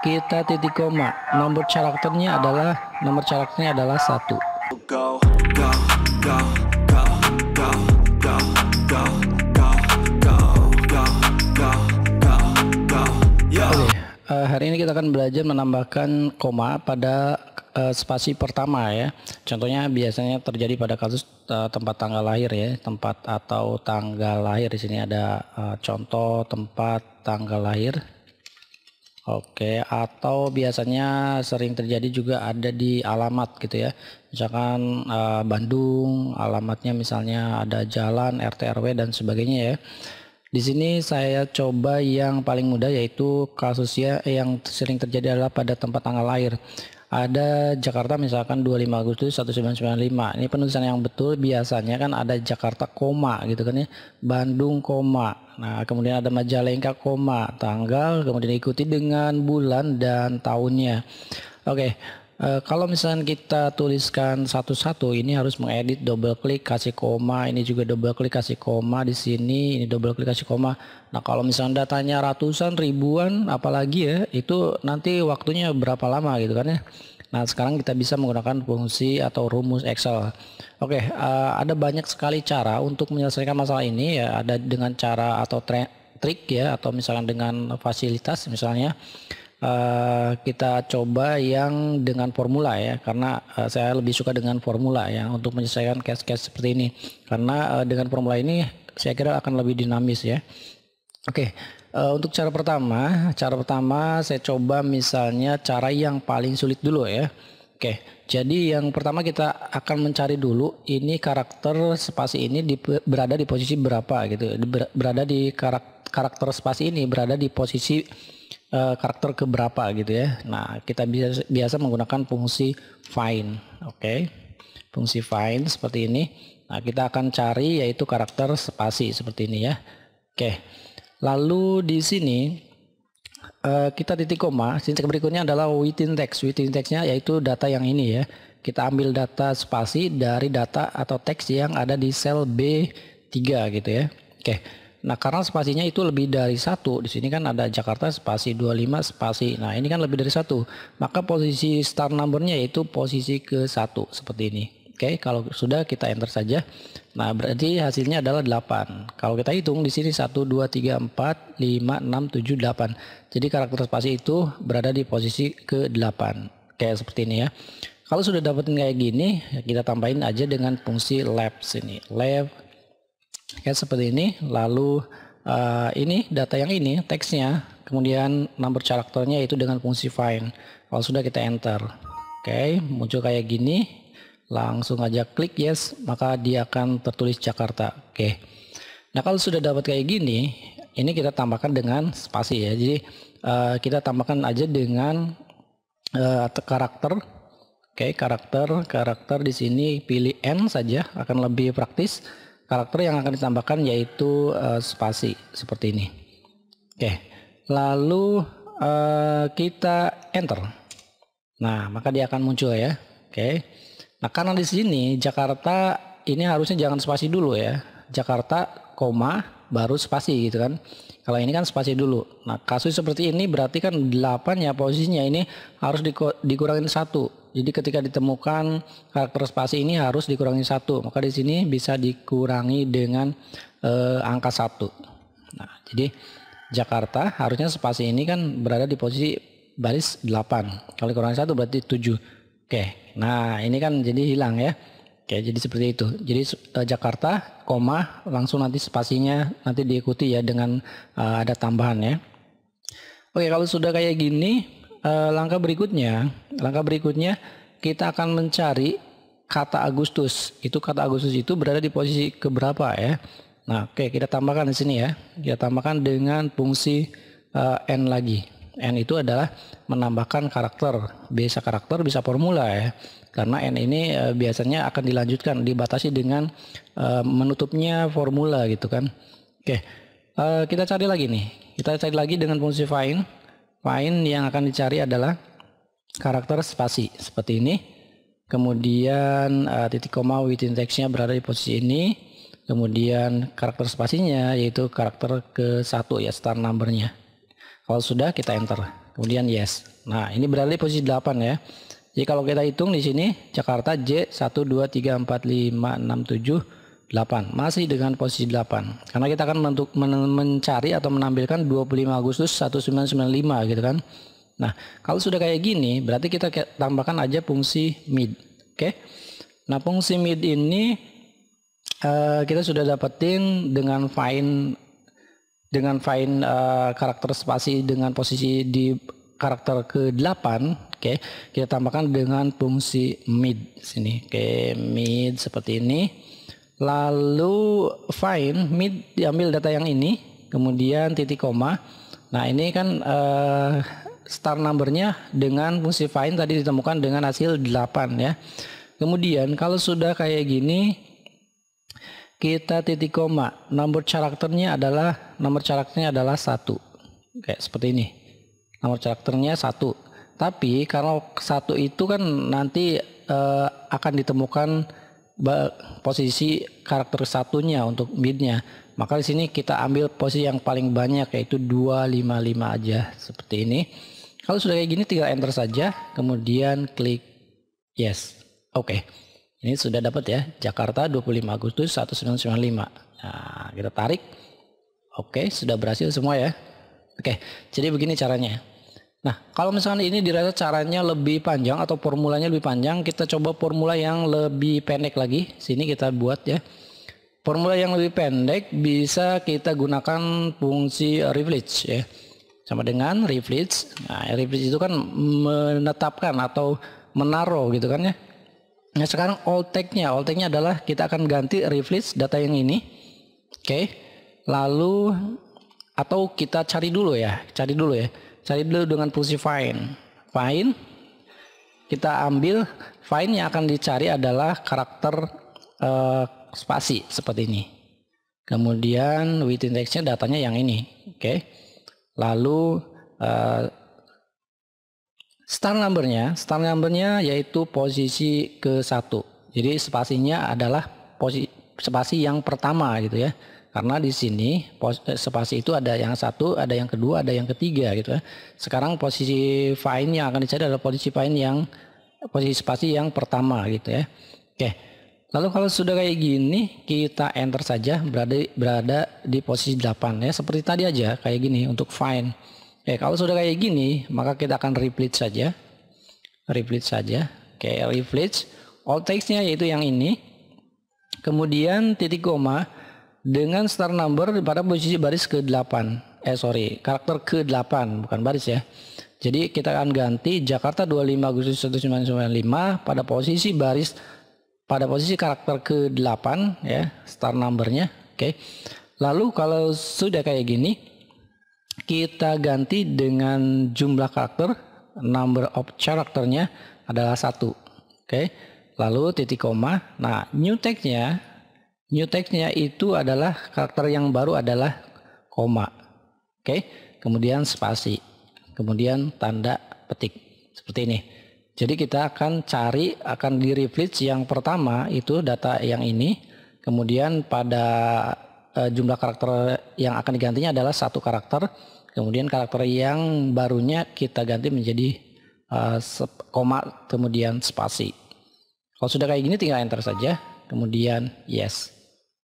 kita titik koma. Nomor karakternya adalah nomor karakternya adalah satu. Go, go, go, go, go, go, go, go, go, go, go, go, go. Oke, uh, hari ini kita akan belajar menambahkan koma pada uh, spasi pertama ya. Contohnya biasanya terjadi pada kasus uh, tempat tanggal lahir ya, tempat atau tanggal lahir di sini ada uh, contoh tempat tanggal lahir Oke, atau biasanya sering terjadi juga ada di alamat gitu ya. Misalkan uh, Bandung, alamatnya misalnya ada jalan, RT RW dan sebagainya ya. Di sini saya coba yang paling mudah yaitu kasusnya yang sering terjadi adalah pada tempat tanggal lahir ada Jakarta misalkan 25 Agustus 1995 ini penulisan yang betul biasanya kan ada Jakarta koma gitu kan ya Bandung koma nah kemudian ada Majalengka koma tanggal kemudian ikuti dengan bulan dan tahunnya oke Uh, kalau misalnya kita tuliskan satu-satu, ini harus mengedit double klik kasih koma, ini juga double klik kasih koma di sini, ini double klik kasih koma. Nah kalau misalnya datanya ratusan, ribuan, apalagi ya, itu nanti waktunya berapa lama gitu kan ya. Nah sekarang kita bisa menggunakan fungsi atau rumus Excel. Oke, uh, ada banyak sekali cara untuk menyelesaikan masalah ini ya. Ada dengan cara atau trik ya, atau misalnya dengan fasilitas misalnya uh, kita coba yang dengan formula ya karena uh, saya lebih suka dengan formula ya untuk menyelesaikan case-case seperti ini karena dengan formula ini saya kira akan lebih dinamis ya oke okay. Uh, untuk cara pertama cara pertama saya coba misalnya cara yang paling sulit dulu ya oke. Jadi yang pertama kita akan mencari dulu ini karakter spasi ini di, berada di posisi berapa gitu. Berada di karakter, karakter spasi ini berada di posisi uh, karakter keberapa gitu ya. Nah, kita biasa biasa menggunakan fungsi find, oke. Fungsi find seperti ini. Nah, kita akan cari yaitu karakter spasi seperti ini ya. Oke. Okay. Lalu di sini uh, kita titik koma. Sintak berikutnya adalah within text. Within textnya yaitu data yang ini ya. Kita ambil data spasi dari data atau teks yang ada di sel B3 gitu ya. Oke. Nah karena spasinya itu lebih dari satu, di sini kan ada Jakarta spasi 25 spasi. Nah ini kan lebih dari satu, maka posisi start numbernya yaitu posisi ke satu seperti ini. Oke, kalau sudah kita enter saja. Nah berarti hasilnya adalah 8. Kalau kita hitung di sini 1, 2, 3, 4, 5, 6, 7, 8. Jadi karakter spasi itu berada di posisi ke 8. Kayak seperti ini ya. Kalau sudah dapetin kayak gini, kita tambahin aja dengan fungsi lab sini. Lab ya seperti ini lalu uh, ini data yang ini teksnya kemudian number karakternya itu dengan fungsi find kalau sudah kita enter oke okay, muncul kayak gini langsung aja klik yes maka dia akan tertulis Jakarta oke okay. nah kalau sudah dapat kayak gini ini kita tambahkan dengan spasi ya jadi uh, kita tambahkan aja dengan uh, karakter oke okay, karakter karakter di sini pilih n saja akan lebih praktis karakter yang akan ditambahkan yaitu uh, spasi seperti ini. Oke, lalu uh, kita enter. Nah, maka dia akan muncul ya. Oke. Nah, karena di sini Jakarta ini harusnya jangan spasi dulu ya. Jakarta, koma, baru spasi gitu kan. Kalau ini kan spasi dulu. Nah, kasus seperti ini berarti kan 8 ya posisinya ini harus dikurangin satu. Jadi ketika ditemukan karakter spasi ini harus dikurangi satu. Maka di sini bisa dikurangi dengan eh, angka satu. Nah, jadi Jakarta harusnya spasi ini kan berada di posisi baris 8. Kalau dikurangi satu berarti 7. Oke. Nah, ini kan jadi hilang ya. Oke, jadi seperti itu. Jadi uh, Jakarta, koma, langsung nanti spasinya nanti diikuti ya dengan uh, ada tambahan ya. Oke, kalau sudah kayak gini, uh, langkah berikutnya, langkah berikutnya kita akan mencari kata Agustus. Itu kata Agustus itu berada di posisi keberapa ya? Nah, oke, kita tambahkan di sini ya. Kita tambahkan dengan fungsi uh, n lagi. N itu adalah menambahkan karakter, bisa karakter, bisa formula ya. Karena n ini uh, biasanya akan dilanjutkan dibatasi dengan uh, menutupnya formula gitu kan. Oke uh, kita cari lagi nih. Kita cari lagi dengan fungsi find find yang akan dicari adalah karakter spasi seperti ini. Kemudian uh, titik koma within textnya berada di posisi ini. Kemudian karakter spasinya yaitu karakter ke satu ya start numbernya kalau sudah kita enter kemudian yes. Nah, ini berarti posisi 8 ya. Jadi kalau kita hitung di sini Jakarta J 1 2 3 4 5 6 7 8 masih dengan posisi 8 karena kita akan men mencari atau menampilkan 25 Agustus 1995 gitu kan. Nah, kalau sudah kayak gini berarti kita tambahkan aja fungsi mid. Oke. Nah, fungsi mid ini uh, kita sudah dapetin dengan find dengan find uh, karakter spasi dengan posisi di karakter ke-8 oke okay, kita tambahkan dengan fungsi mid sini oke okay, mid seperti ini. Lalu find mid diambil data yang ini kemudian titik koma. Nah ini kan uh, start numbernya dengan fungsi find tadi ditemukan dengan hasil 8 ya. Kemudian kalau sudah kayak gini kita titik koma nomor karakternya adalah nomor karakternya adalah satu kayak seperti ini nomor karakternya satu. Tapi kalau satu itu kan nanti uh, akan ditemukan posisi karakter satunya untuk midnya. Maka di sini kita ambil posisi yang paling banyak yaitu 255 aja seperti ini. Kalau sudah kayak gini tinggal enter saja, kemudian klik yes. Oke. Okay. Ini sudah dapat ya, Jakarta 25 Agustus 1995. Nah, kita tarik. Oke, sudah berhasil semua ya. Oke, jadi begini caranya. Nah, kalau misalkan ini dirasa caranya lebih panjang atau formulanya lebih panjang, kita coba formula yang lebih pendek lagi. Sini kita buat ya. Formula yang lebih pendek bisa kita gunakan fungsi reflex ya. Sama dengan reflex. Nah, reflex itu kan menetapkan atau menaruh gitu kan ya. Nah, sekarang all tag-nya, all tag-nya adalah kita akan ganti reflex data yang ini. Oke. Lalu atau kita cari dulu ya, cari dulu ya. Cari dulu dengan fungsi find find kita ambil. Find yang akan dicari adalah karakter uh, spasi seperti ini. Kemudian with indexnya datanya yang ini. Oke. Okay. lalu uh, start numbernya start numbernya yaitu posisi ke satu jadi spasinya adalah posisi spasi yang pertama gitu ya karena di sini eh, spasi itu ada yang satu, ada yang kedua, ada yang ketiga gitu ya. Sekarang posisi find yang akan dicari adalah posisi find yang posisi spasi yang pertama gitu ya. Oke. Lalu kalau sudah kayak gini, kita enter saja berada berada di posisi 8 ya. Seperti tadi aja kayak gini untuk find. Oke, kalau sudah kayak gini, maka kita akan repeat saja. Repeat saja. Oke, repeat. All text-nya yaitu yang ini. Kemudian titik koma dengan start number pada posisi baris ke-8. Eh sorry, karakter ke-8 bukan baris ya. Jadi kita akan ganti Jakarta 25 Agustus 1995 pada posisi baris pada posisi karakter ke-8 ya, start numbernya. Oke. Lalu kalau sudah kayak gini kita ganti dengan jumlah karakter number of karakternya adalah satu. Oke. Lalu titik koma. Nah, new text-nya New text-nya itu adalah karakter yang baru adalah koma. Oke, kemudian spasi. Kemudian tanda petik. Seperti ini. Jadi kita akan cari akan di yang pertama itu data yang ini. Kemudian pada uh, jumlah karakter yang akan digantinya adalah satu karakter. Kemudian karakter yang barunya kita ganti menjadi uh, koma kemudian spasi. Kalau sudah kayak gini tinggal enter saja. Kemudian yes.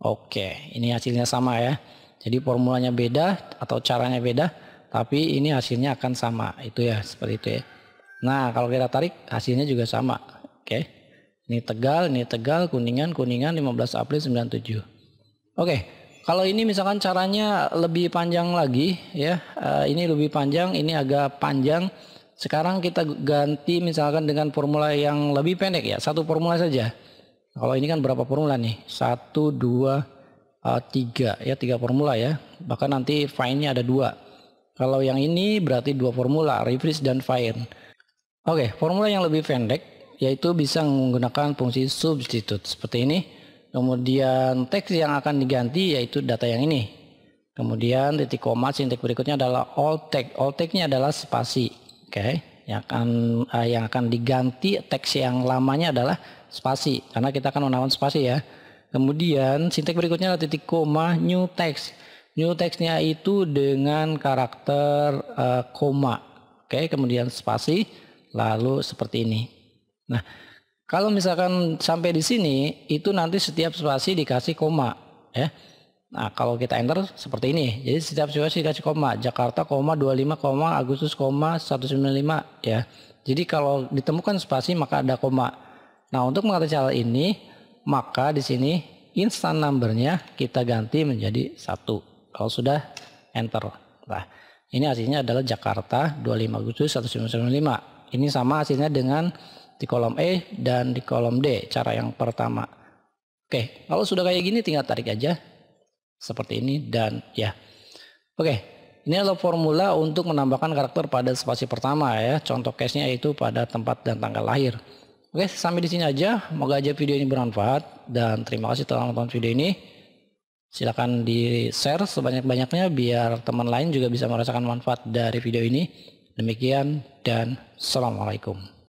Oke, ini hasilnya sama ya. Jadi formulanya beda atau caranya beda, tapi ini hasilnya akan sama. Itu ya, seperti itu ya. Nah, kalau kita tarik hasilnya juga sama. Oke. Ini Tegal, ini Tegal, Kuningan, Kuningan 15 April 97. Oke. Kalau ini misalkan caranya lebih panjang lagi ya. Uh, ini lebih panjang, ini agak panjang. Sekarang kita ganti misalkan dengan formula yang lebih pendek ya. Satu formula saja. Kalau ini kan berapa formula nih? Satu, dua, uh, tiga ya tiga formula ya. Bahkan nanti find-nya ada dua. Kalau yang ini berarti dua formula, refresh dan find. Oke, formula yang lebih pendek yaitu bisa menggunakan fungsi substitute seperti ini. Kemudian teks yang akan diganti yaitu data yang ini. Kemudian titik koma sintek berikutnya adalah all text. All text-nya adalah spasi. Oke, yang akan uh, yang akan diganti teks yang lamanya adalah spasi karena kita akan menawan spasi ya. Kemudian sintek berikutnya adalah titik koma new text. New textnya itu dengan karakter uh, koma. Oke, kemudian spasi, lalu seperti ini. Nah, kalau misalkan sampai di sini, itu nanti setiap spasi dikasih koma, ya. Nah, kalau kita enter seperti ini. Jadi setiap spasi dikasih koma. Jakarta, koma, 25, koma, Agustus, koma, 195, ya. Jadi kalau ditemukan spasi maka ada koma. Nah, untuk mengatasi hal ini, maka di sini instant numbernya kita ganti menjadi satu. Kalau sudah enter. Nah, ini hasilnya adalah Jakarta 25 Agustus 1995. Ini sama hasilnya dengan di kolom E dan di kolom D, cara yang pertama. Oke, kalau sudah kayak gini tinggal tarik aja. Seperti ini dan ya. Oke, ini adalah formula untuk menambahkan karakter pada spasi pertama ya. Contoh case-nya yaitu pada tempat dan tanggal lahir. Oke, sampai di sini aja. Moga aja video ini bermanfaat dan terima kasih telah menonton video ini. Silahkan di share sebanyak-banyaknya biar teman lain juga bisa merasakan manfaat dari video ini. Demikian dan Assalamualaikum.